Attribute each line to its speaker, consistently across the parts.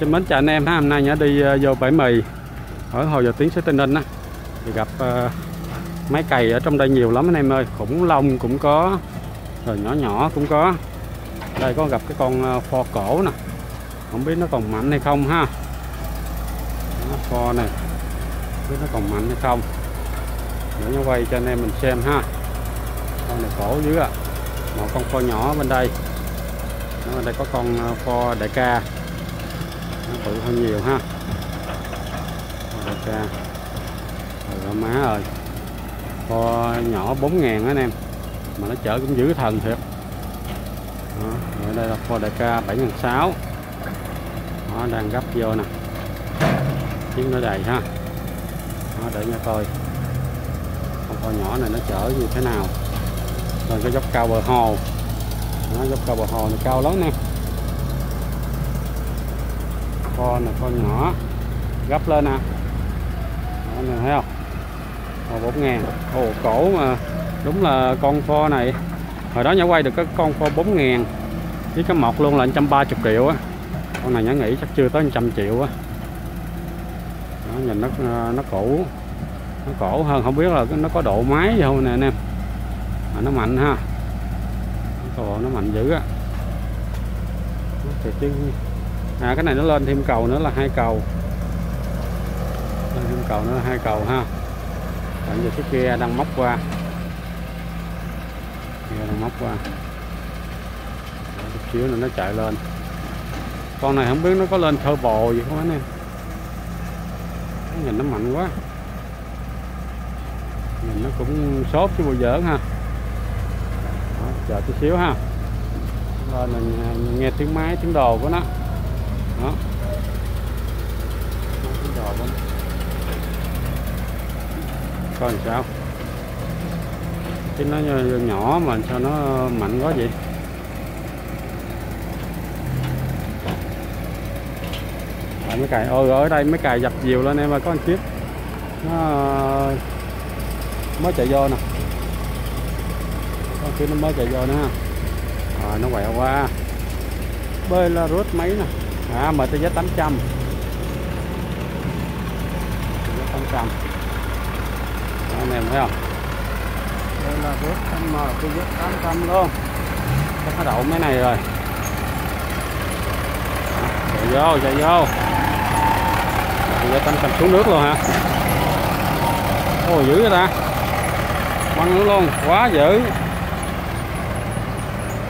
Speaker 1: Xin mến chào anh em ha, hôm nay nhớ đi ờ, vô bãi mì ở Hồ giờ Tiến Sứ Tây Ninh á thì gặp ờ, mấy cày ở trong đây nhiều lắm anh em ơi, khủng long cũng có, rồi nhỏ nhỏ cũng có. Đây có gặp cái con ờ, pho cổ nè, không biết nó còn mạnh hay không ha. Nó pho này, không biết nó còn mạnh hay không. Để nó quay cho anh em mình xem ha. Con này cổ dữ ạ. Một con pho nhỏ bên đây. Ở bên đây có con ờ, pho đại ca nó bự hơn nhiều ha. Ok. Rồi má ơi. Kho nhỏ 4 ngàn anh em. Mà nó chở cũng dữ thần thiệt. Đó, ở đây là kho đại ca 7 ngàn 6 nó đang gấp vô nè. Chiếc nó đầy ha. Đó, để nha coi. Con kho nhỏ này nó chở như thế nào. Rồi cái dốc cao bờ hồ. Nó dốc cao bờ hồ này cao lắm nè kho là kho nhỏ. Gấp lên nè. Đó, thấy không? Ồ, 4 ngàn. Ồ cổ mà đúng là con kho này. Hồi đó nhã quay được cái con kho bốn ngàn với cái mọt luôn là 130 triệu á. Con này nhã nghĩ chắc chưa tới 100 triệu á. Đó, nhìn nó ờ, nó cũ nó cổ hơn không biết là nó có độ máy gì không nè anh em. À, nó mạnh ha. Ồ, nó mạnh dữ á. Thiệt chứ à cái này nó lên thêm cầu nữa là hai cầu. Lên thêm cầu nữa là hai cầu ha. Bạn giờ cái kia đang móc qua. Kia đang móc qua. Chút xíu nữa nó chạy lên. Con này không biết nó có lên thơ bồ gì không anh em? Nhìn nó mạnh quá. Nhìn nó cũng sốt chứ bùi giỡn ha. Đó, chờ chút xíu ha. Lên là nghe tiếng máy tiếng đồ của nó đó. Coi làm sao? Chứ nó nhỏ mà sao nó mạnh quá vậy? Tại mấy cài, ôi, ở đây mấy cài dập nhiều lên em ơi, có anh chiếc. Nó, mới chạy vô nè. Con chiếc nó mới chạy vô nữa ha. Rồi, nó quẹo qua. Bơi là rút mấy nè à MTZ 800 800 Đó, anh em thấy không? Đây là rút MTZ 800 luôn. Chắc nó đậu mấy này rồi. Chạy vô chạy vô. MTZ 800 xuống nước luôn hả? Ôi dữ vậy ta. Băng nước luôn quá dữ.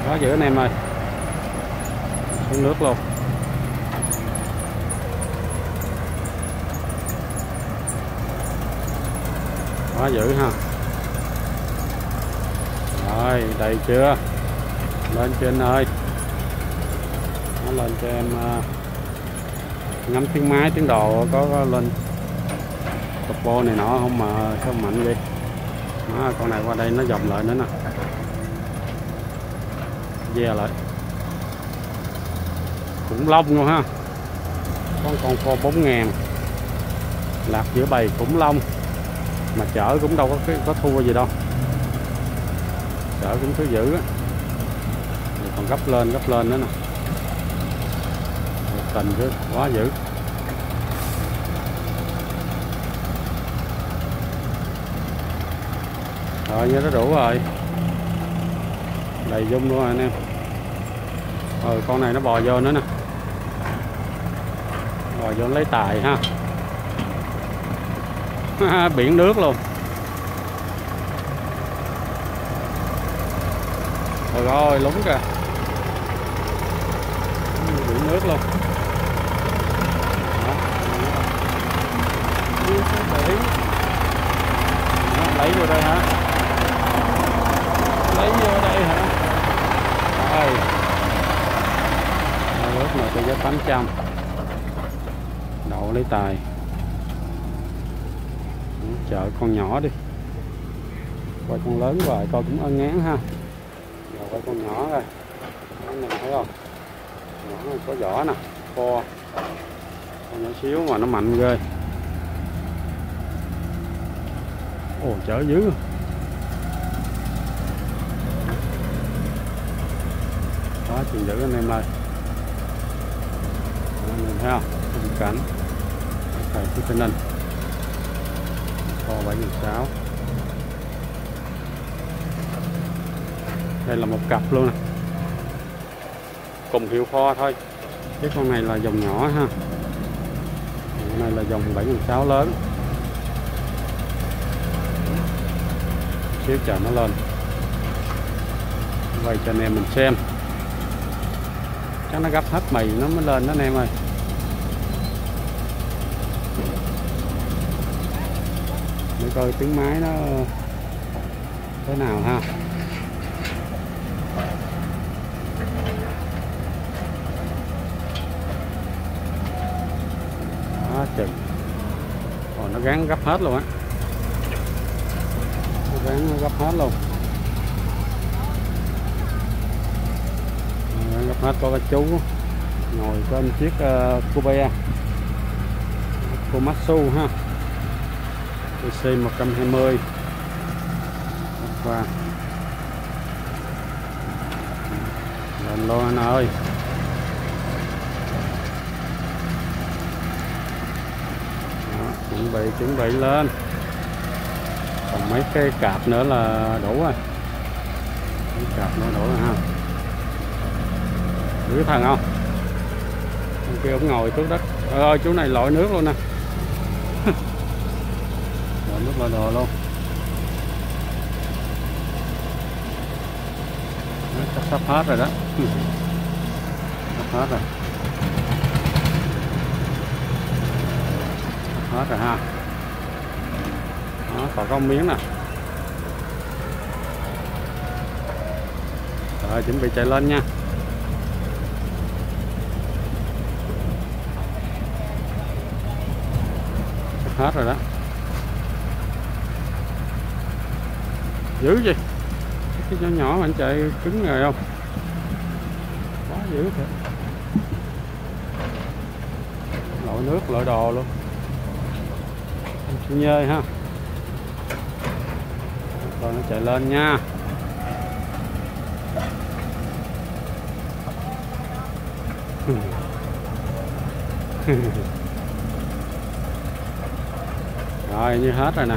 Speaker 1: Quá dữ anh em ơi. Xuống nước luôn. Quá dữ ha. Rồi đầy chưa? Lên trên ơi. Nó lên cho em à, ngắm tiếng máy tiếng đồ có, có lên topo này nọ không mà sao mạnh vậy? Nó con này qua đây nó dòng lại nữa nè. Ve yeah, lại. Khủng long luôn ha. Con con kho 4 ngàn. Lạc giữa bầy khủng long mà chở cũng đâu có có thua gì đâu. Chở cũng thứ dữ á. Còn gấp lên gấp lên nữa nè. Tình chứ, quá dữ. Rồi như nó đủ rồi. Đầy dung luôn rồi anh em. Rồi, con này nó bò vô nữa nè. Bò vô lấy tài ha. biển nước luôn. Rồi rồi lúng kìa. Biển nước luôn. Lấy vô đây hả? Lấy vô đây hả? Rồi nước này tôi giá 800 đậu lấy tài chợ con nhỏ đi. Coi con lớn rồi coi cũng ân ngán ha. Rồi coi con nhỏ rồi cái này thấy không? Nhỏ này có vỏ nè kho con nhỏ xíu mà nó mạnh ghê. Ồ, chở dữ đó chuyện dữ anh em ơi. Anh em thấy không? Cảnh. Thầy phía tây ninh kho bảy sáu. Đây là một cặp luôn này. cùng hiệu kho thôi. Cái con này là dòng nhỏ ha. Con này là dòng 7.6 lớn. Xíu chờ nó lên. Quay cho anh em mình xem. Chắc nó gấp hết mì nó mới lên đó anh em ơi. Coi tiếng máy nó thế nào ha. Đó chừng còn nó gắn gấp hết luôn á. Nó gắn nó gấp hết luôn. Gấp hết có cái chú ngồi trên chiếc ờ, uh, Cube Komatsu ha. PC 120 và lên luôn anh ơi. Đó, chuẩn bị chuẩn bị lên. Còn mấy cái cạp nữa là đủ rồi. Mấy cạp nữa đủ rồi ha. Giữ thần không? Ông kia ông ngồi trước đất. Ơi chú này lội nước luôn nè lội nước luôn chắc sắp hết rồi đó. Sắp hết rồi. Sắp hết rồi ha. Đó còn có miếng nè. Rồi, chuẩn bị chạy lên nha. Sắp hết rồi đó. Dữ gì cái nhỏ nhỏ anh chạy cứng rồi không? Quá dữ thiệt. Lội nước lội đồ luôn. Chịu nhơi ha. Rồi nó chạy lên nha. Rồi như hết rồi nè.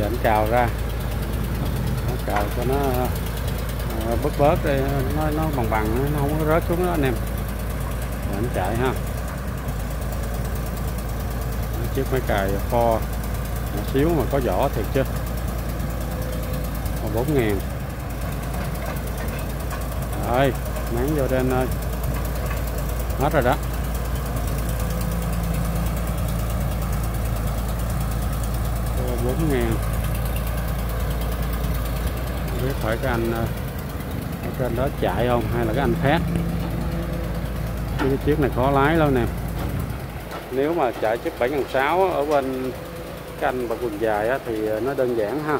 Speaker 1: Giờ anh cào ra. Nó cào cho nó ờ, bớt bớt đi, nó nó bằng bằng, nó không có rớt xuống đó anh em. Rồi anh chạy ha. Chiếc máy cày kho một xíu mà có vỏ thiệt chứ. Còn bốn ngàn. Rồi, máng vô đây anh ơi. Hết rồi đó. Bốn ngàn không biết phải cái anh ờ, ở trên đó chạy không hay là cái anh khác. Cái chiếc này khó lái lắm nè. Nếu mà chạy chiếc 7.6 ở bên canh và quần dài á, thì ờ, nó đơn giản ha.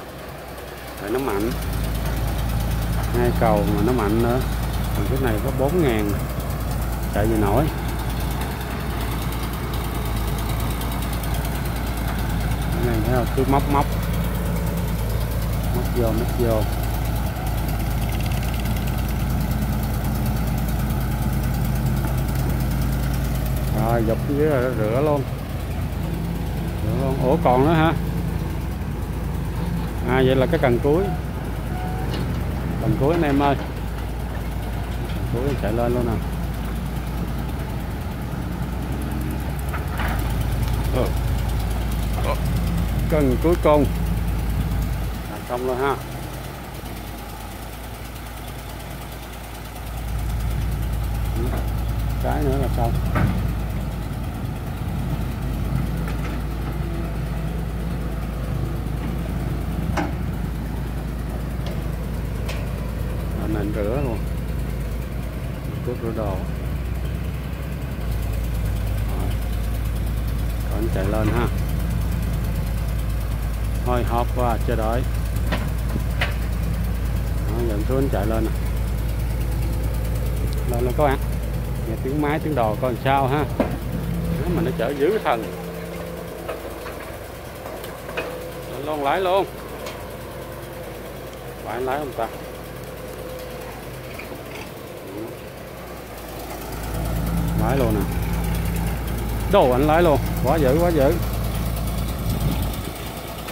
Speaker 1: Tại nó mạnh. Hai cầu mà nó mạnh nữa. Còn cái này có 4 ngàn chạy gì nổi. Cái này thấy không? Cứ móc móc. Móc vô móc vô. Rồi, dọc dưới rồi rửa luôn. Rửa luôn. Ủa, còn nữa hả? À vậy là cái cần cuối. Cần cuối anh em ơi. Cần cuối chạy lên luôn nè. Ờ. Ờ. Cần cuối cùng. Là xong rồi ha. Cái nữa là xong. Mình rửa luôn. Cút rửa đồ. Rồi. Còn chạy lên ha. Thôi hộp qua chờ đợi Đó, dẫn xuống chạy lên nè. Lên là các bạn. Nghe tiếng máy tiếng đồ coi sao ha. Đó, mà nó chở dữ thần lên luôn lái luôn. Phải lái không ta? Lái luôn nè. Đồ anh lái luôn quá dữ quá dữ.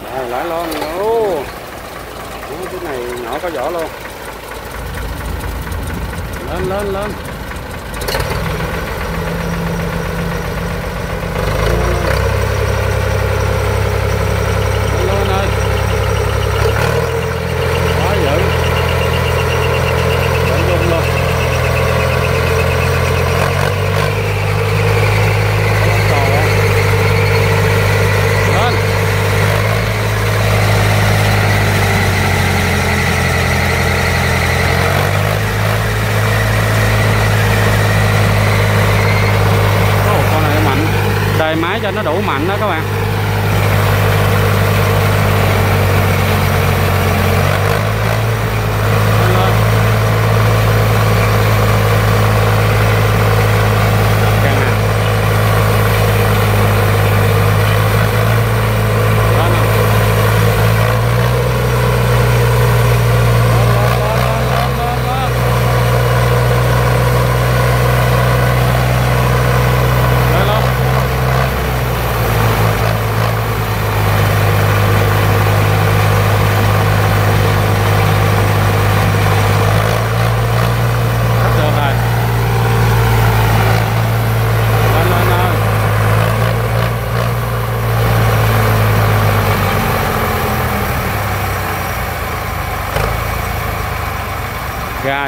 Speaker 1: Rồi, lái luôn ô, cái này nhỏ có vỏ luôn. Lên lên lên lên ơi quá dữ Để luôn luôn Trời ơi. Lên Ồ, con này mạnh đề máy cho nó đủ mạnh đó các bạn.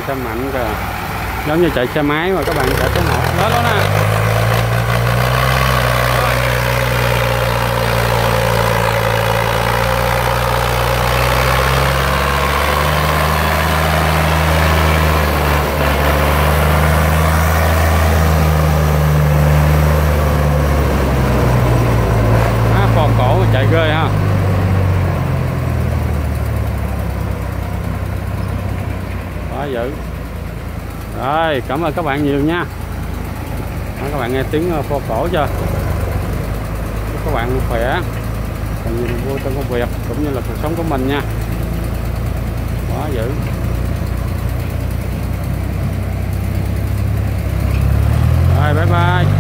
Speaker 1: 200 mạnh rồi. Giống như chạy xe máy mà các bạn chạy tới quá rồi cảm ơn các bạn nhiều nha. Đó, các bạn nghe tiếng ờ, phô pho cổ chưa? Chúc các bạn khỏe còn nhiều vui trong công việc cũng như là cuộc sống của mình nha. Quá dữ. Rồi bye bye.